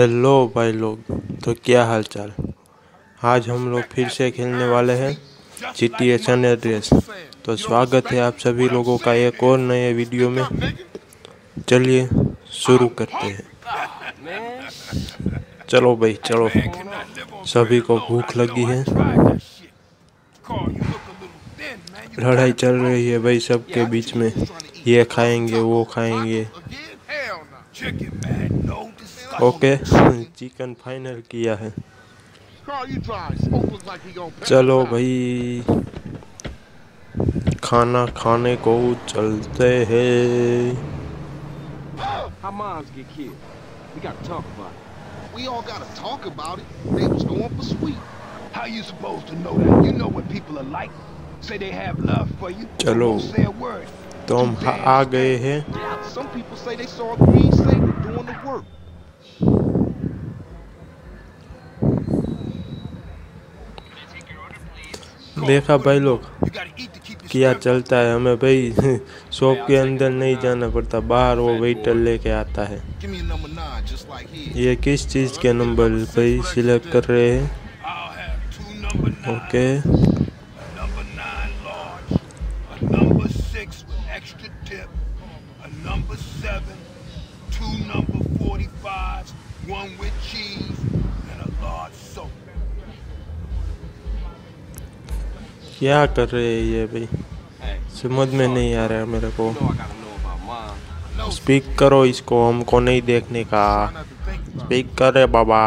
Hello भाई लोग तो क्या हाल चाल आज हम लोग फिर से खेलने वाले हैं जी एन एड्रेस तो स्वागत है आप सभी लोगों का एक और नए वीडियो में। चलिए शुरू करते हैं। चलो भाई, चलो। सभी को भूख लगी है। लड़ाई चल रही है भाई, सबके बीच में। ये खाएँगे, वो खाएँगे। ओके चिकन फाइनल किया है चलो भाई खाना खाने को चलते हैं How moms get killed? We gotta talk about it. We all gotta talk about it. They was going for sweet. How you supposed to know that? You know what people are like. Say they have love for you. चलो। say a word. तो हम आ गए हैं। देखा भाई लोग क्या चलता है हमें भाई? शॉप के अंदर नहीं जाना पड़ता बाहर वो वेटर लेके आता है। ये किस चीज़ के नंबर भाई? सिलेक्ट कर रहे हैं। Okay okay. tip, a number seven, two number 45s, one with cheese, and a large soap. क्या कर रहे हैं ये भाई समझ में नहीं आ रहा है मेरे को। स्पीक करो इसको हमको नहीं देखने का। स्पीक कर रहे बाबा।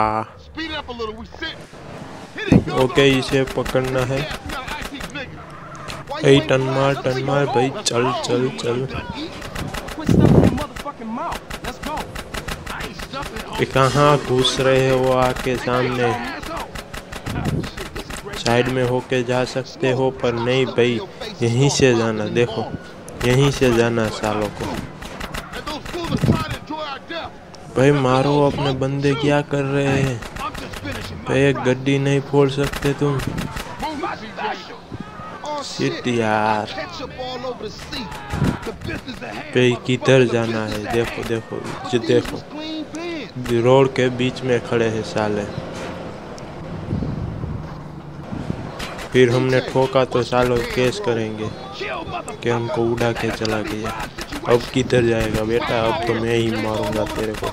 ओके इसे पकड़ना है। hey turn mar turn mar bhai, chal chal chal. ye kahan ghus rahe ho aake samne side में होके जा सकते हो, पर नहीं भाई, यहीं से जाना, देखो, यहीं से जाना सालों को। भाई, मारो अपने बंदे, क्या कर रहे हैं? भाई गड्डी नहीं फोड़ सकते तुम। शिट यार पे किधर जाना है? देखो देखो देखो। रोड के बीच में खड़े हैं साले। फिर हमने ठोका तो सालों केस करेंगे कि हमको उड़ा के चला गया। अब किधर जाएगा बेटा? अब तो मैं ही मारूँगा तेरे को।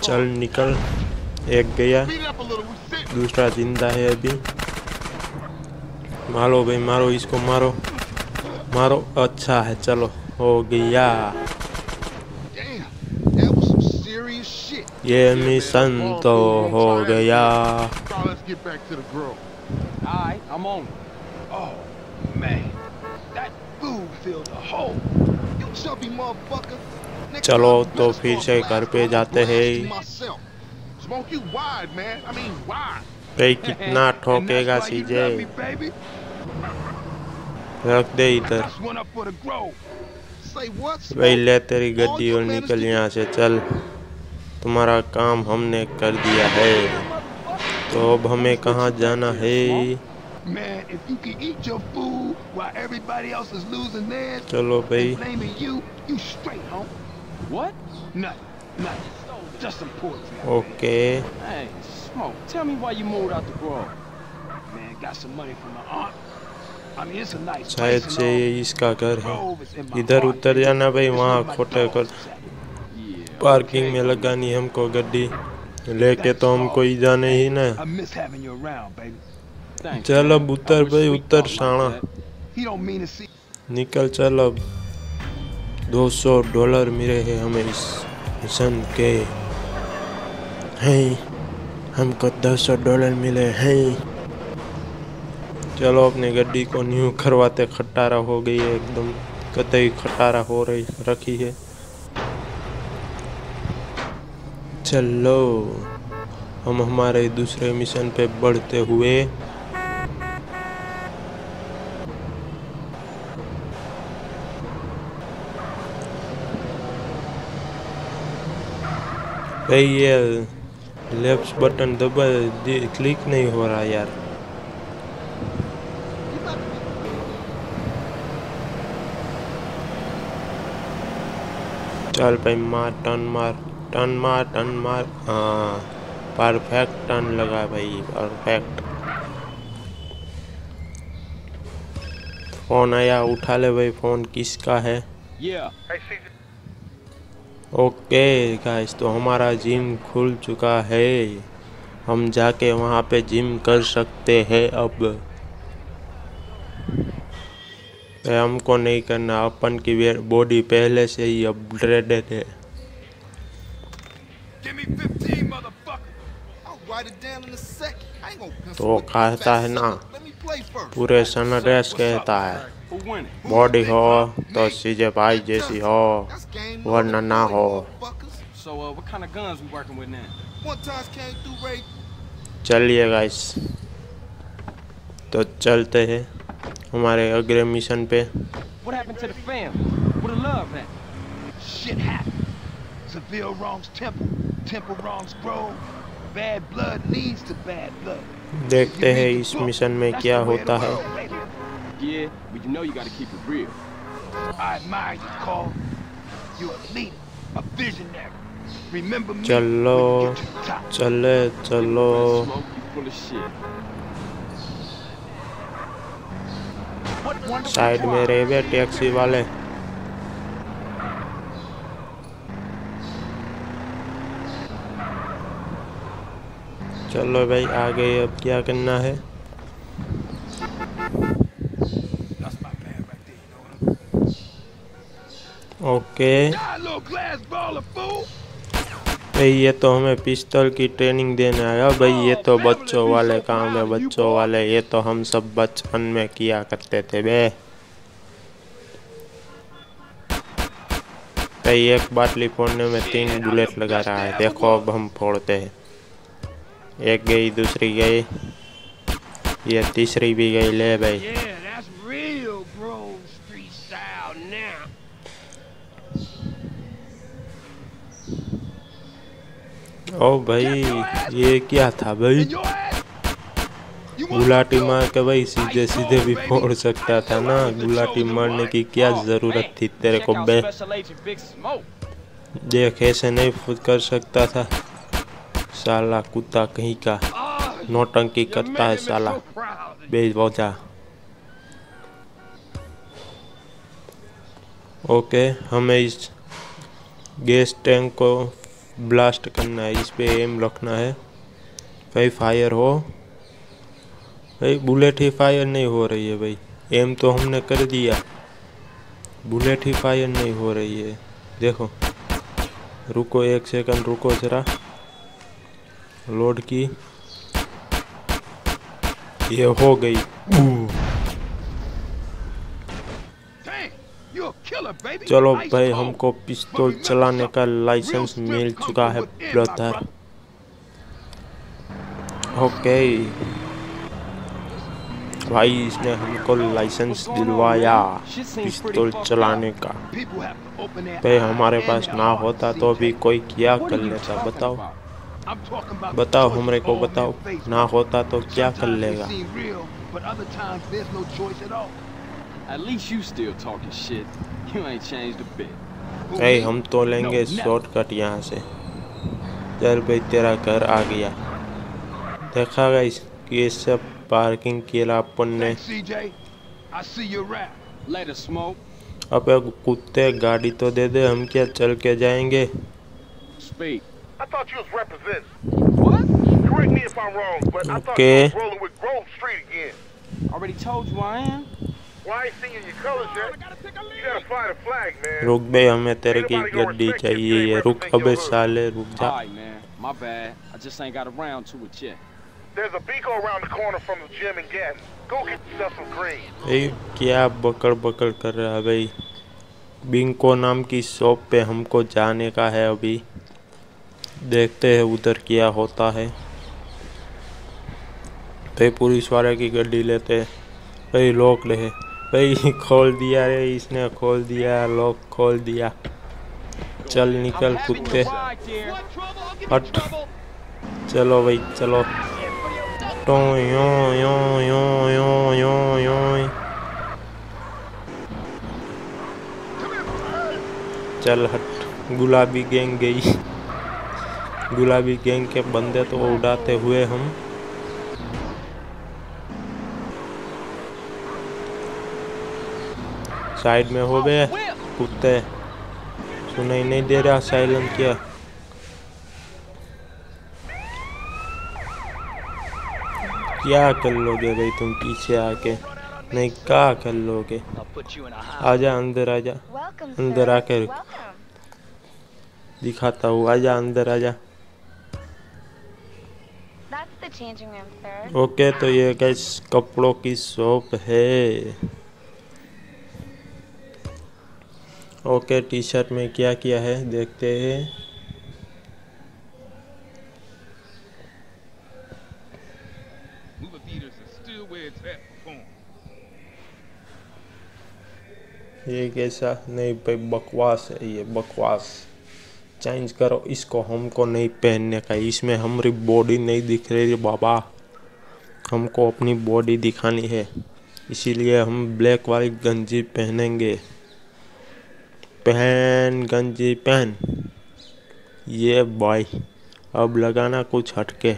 चल निकल। एक गया। दूसरा ज़िंदा है अभी मारो भाई मारो इसको मारो मारो अच्छा है चलो हो गया ये मिशन तो हो गया चलो तो फिर से घर पे जाते हैं Smoke you wide, man. I mean wide. भाई कितना ठोकेगा सीजे. रख दे इधर? भाई? ले तेरी गड्डी और निकल यहाँ से चल तुम्हारा काम हमने कर दिया है तो अब हमें कहाँ जाना है Man, if you can eat your food while everybody else is losing theirs, चलो blaming you, you straight, home. What? Nothing, nothing. Just some poetry. Okay Hey, Smoke, tell me why you moved out the grove. Man, got some money from my aunt. I mean, it's a nice शायद से ये इसका घर है इधर उतर जाना भाई वहाँ खोटे कर. पार्किंग में लगानी हमको गड्डी लेके तो हमको ही जाने ही ना चल अब उतर भाई उतर साणा. निकल चल अब 200 डॉलर मिले हैं हमें इस मिशन के हैं हमको 200 डॉलर मिले हैं चलो, अपनी गड्डी को न्यू करवाते खटारा हो गई है एकदम। कतई खटारा हो रही, रखी है। चलो, हम हमारे दूसरे मिशन पे बढ़ते हुए। भाई ये लेफ़्ट बटन दबा क्लिक नहीं हो रहा यार। चल भाई मार टन मार टन मार टन मार। हाँ परफेक्ट टन लगा भाई परफेक्ट फ़ोन आया उठा ले भाई फ़ोन किसका है? Yeah. ओके गाइस तो हमारा जिम खुल चुका है। हम जाके वहाँ पे जिम कर सकते हैं अब। हमको नहीं करना अपन की बॉडी पहले से ही अपग्रेडेड है। तो कहता है ना पूरे सनरेस कहता है। बॉडी हो तो सीजे भाई जैसी हो वरना ना हो. So, uh, what kind of guns we working with now? One times came through raid. चलिए गाइस तो चलते हैं हमारे अगले मिशन पे What happened to the family? Where the love at? Shit happened. Seville wrongs temple. Temple wrongs grove. Bad blood leads to bad blood. देखते हैं इस मिशन में क्या होता है Yeah, but you know you gotta keep it real. I admire you, Carl. You're a leader, a visionary. Remember me चलो. चले चलो. साइड में. रहे हुए टैक्सी वाले चलो भाई आगे अब क्या करना है That's my bad right there, you know. Okay. भाई, ये तो हमें पिस्तौल की ट्रेनिंग देने आया। भाई, ये तो बच्चों वाले काम है, बच्चों वाले। ये तो हम सब बचपन में किया करते थे, बे। भाई, एक बाटली फोड़ने में तीन बुलेट लगा रहा है। देखो, अब हम फोड़ते हैं। एक गई, दूसरी गई। ये तीसरी भी गई, ले भाई। ओ भाई, ये क्या था भाई? गुलाटी मार के भाई सीधे सीधे भी फोड़ सकता था ना। गुलाटी मारने की क्या ज़रूरत थी तेरे को, बे. देख, ऐसे नहीं फुट कर सकता था। साला कुत्ता कहीं का। नौटंकी करता है साला। proud बेवजह ओके, हमें इस गैस टैंक को ब्लास्ट करना है, इस पे एम रखना है। भाई फायर हो। भाई बुलेट ही फायर नहीं हो रही है भाई। एम तो हमने कर दिया। बुलेट ही फायर नहीं हो रही है। देखो। रुको एक सेकंड रुको जरा। लोड की। ये हो गई। चलो भाई हमको पिस्तौल चलाने का लाइसेंस मिल चुका है ब्रदर ओके भाई इसने हमको लाइसेंस दिलवाया पिस्तौल चलाने का। भाई हमारे पास ना होता तो भी कोई क्या कर लेता बताओ। बताओ हमरे को बताओ। ना होता तो क्या कर लेगा? At least you still talking shit. You ain't changed a bit. Me? हम तो लेंगे शॉर्टकट यहाँ से चल भाई तेरा घर आ गया देखा गाइस कैसे पार्किंग किया अपन ने Thanks, CJ. I see your rap. Later, Smoke. अबे कुत्ते गाड़ी तो दे दे हम क्या चल के जाएँगे Speak. I thought you was representing. What? Correct me if I'm wrong, but I thought Okay. रुक बे हमें तेरे की गड्डी चाहिए ये रुक अबे साले रुक जा My bad. I just ain't got around to it yet. There's a Beaco around the corner from the gym in Gatton. Go get yourself some green. भाई क्या बकड़ बकड़ कर रहा है भाई बिंको नाम की शॉप पे हमको जाने का है अभी देखते हैं उधर क्या होता है भाई पुलिस वाले की गड्डी लेते हैं भाई लॉक ले भाई, खोल दिया रे, इसने खोल दिया लॉक खोल दिया। चल निकल कुत्ते। हट। चलो भाई, चलो। To, yo yo yo yo yo yo. चल हट। गुलाबी गैंग गई। गुलाबी गैंग के बंदे तो उड़ाते हुए हम। साइड में हो गए। कुत्ते। सुनाई नहीं दे रहा साइलेंट किया। क्या कर लोगे भाई तुम पीछे आके? नहीं क्या कर लोगे? आजा अंदर आजा। अंदर. आकर दिखाता हूँ। आजा अंदर आजा. ओके तो ये गैस कपड़ों की शॉप है। ओके टी शर्ट में क्या किया है? देखते हैं. ये कैसा? नहीं, भाई, बकवास है ये, बकवास। चेंज करो, इसको हमको नहीं पहनने का, इसमें हमारी बॉडी नहीं दिख रही बाबा। हमको अपनी बॉडी दिखानी है, इसीलिए हम ब्लैक वाली गंजी पहनेंगे। पहन गंजी पहन। ये बॉय अब लगाना कुछ हटके।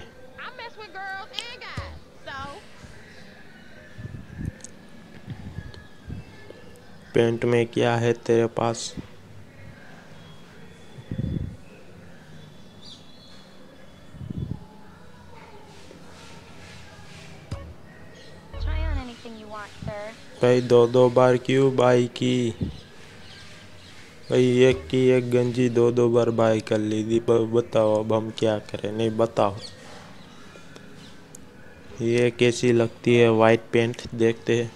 पेंट में क्या है तेरे पास? कई दो दो बार क्यों बाई की? भाई, एक की एक गंजी दो दो बार बाई कर ली थी। बताओ अब हम क्या करें? नहीं, बताओ। ये कैसी लगती है? वाइट पेंट देखते हैं।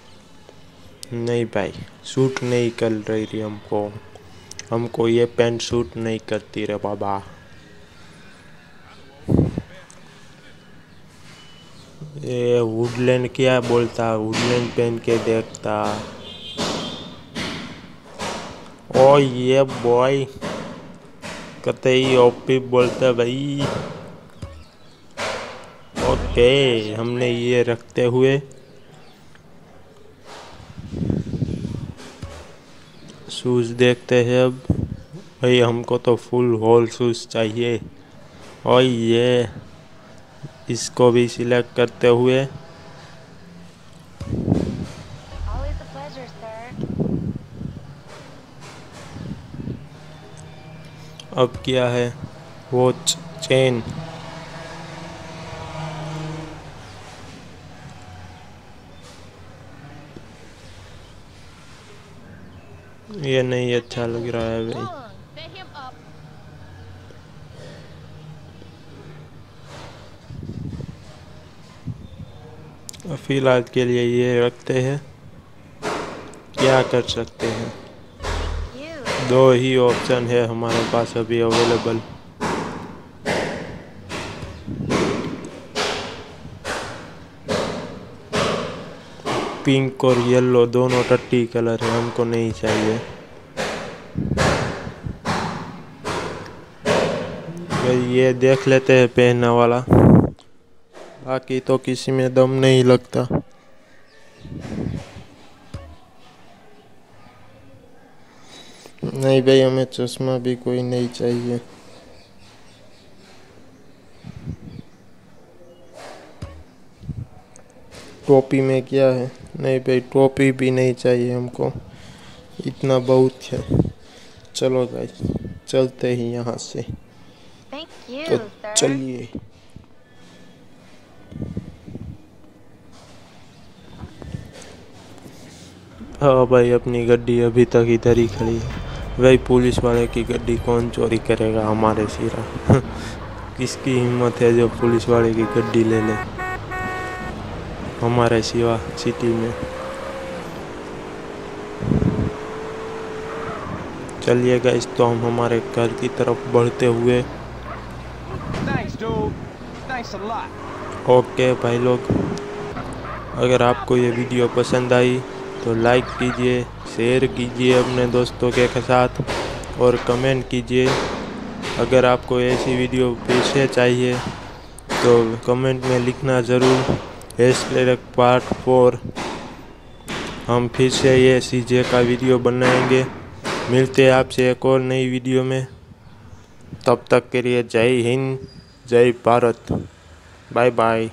नहीं भाई सूट नहीं कर रही थी हमको। हमको ये पेंट सूट नहीं करती रे बाबा। ये वुडलैंड क्या बोलता? वुडलैंड पहन के देखता। ओ ये बॉय कतई ओपी बोलता भाई ओके हमने ये रखते हुए शूज़ देखते हैं अब। भाई, हमको तो फुल होल शूज़ चाहिए। और ये इसको भी सिलेक्ट करते हुए। अब क्या है वॉच चेन ये नहीं अच्छा लग रहा है भाई. फ़िलहाल के लिए ये रखते हैं क्या कर सकते हैं. दो ही ऑप्शन है हमारे पास अभी अवेलेबल पिंक और येलो दोनों टट्टी कलर है, हमको नहीं चाहिए। ये देख लेते हैं पहनने वाला। बाकी तो किसी में दम नहीं लगता। नहीं भाई हमें चश्मा भी कोई नहीं चाहिए। टोपी में क्या है? नहीं भाई टोपी भी नहीं चाहिए हमको। इतना बहुत है। चलो भाई चलते ही यहाँ से। You, तो चलिए। हाँ भाई अपनी गड्डी अभी तक इधर ही खड़ी है। भाई पुलिस वाले की गड्डी कौन चोरी करेगा? हमारे सिरा। किसकी हिम्मत है जो पुलिस वाले की गड्डी ले ले? हमारे सिवा सिटी में। चलिएगा इस तो हम हमारे घर की तरफ़ बढ़ते हुए. ओके भाई लोग। अगर आपको ये वीडियो पसंद आई तो लाइक कीजिए शेयर कीजिए अपने दोस्तों के साथ और कमेंट कीजिए। अगर आपको ऐसी वीडियो से चाहिए तो कमेंट में लिखना ज़रूर। एस पार्ट फोर हम फिर से ये सी का वीडियो बनाएँगे। मिलते हैं आपसे एक और नई वीडियो में। तब तक के लिए जय हिंद, जय भारत। Bye bye